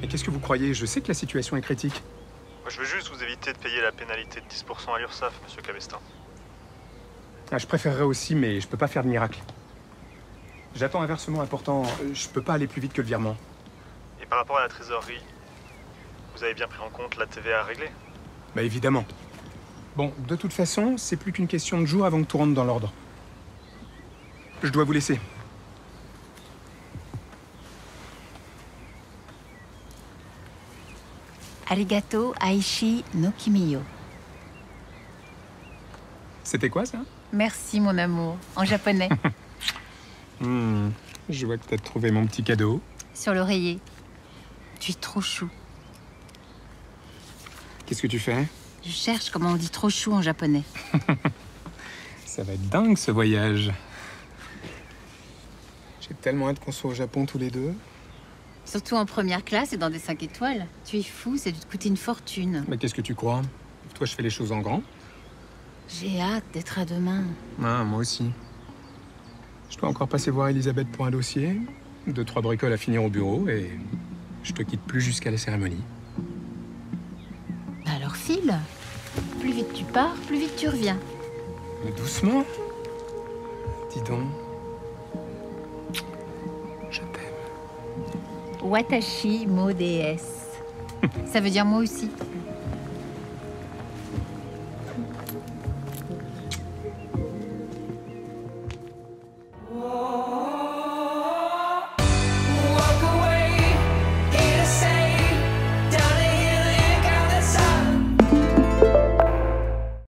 Mais qu'est-ce que vous croyez? Je sais que la situation est critique. Moi, je veux juste vous éviter de payer la pénalité de 10% à l'URSSAF, monsieur Cabestin. Ah, je préférerais aussi, mais je peux pas faire de miracle. J'attends un versement important. Je peux pas aller plus vite que le virement. Et par rapport à la trésorerie, vous avez bien pris en compte la TVA à régler? Bah évidemment. Bon, de toute façon, c'est plus qu'une question de jours avant que tout rentre dans l'ordre. Je dois vous laisser. Arigato Aishi no Kimiyo. C'était quoi ça? Merci mon amour, en japonais, Hmm, Je vois que t'as trouvé mon petit cadeau. sur l'oreiller. Tu es trop chou. Qu'est-ce que tu fais? Je cherche comment on dit trop chou en japonais. Ça va être dingue ce voyage. J'ai tellement hâte qu'on soit au Japon tous les deux. Surtout en première classe et dans des 5 étoiles. Tu es fou, ça a dû te coûter une fortune. Mais qu'est-ce que tu crois? Toi, je fais les choses en grand. J'ai hâte d'être à demain. Ah, moi aussi. Je dois encore passer voir Elisabeth pour un dossier. Deux, trois bricoles à finir au bureau et je te quitte plus jusqu'à la cérémonie. Bah alors file. Plus vite tu pars, plus vite tu reviens. Mais doucement. Dis donc. Watashi mo. Ça veut dire moi aussi.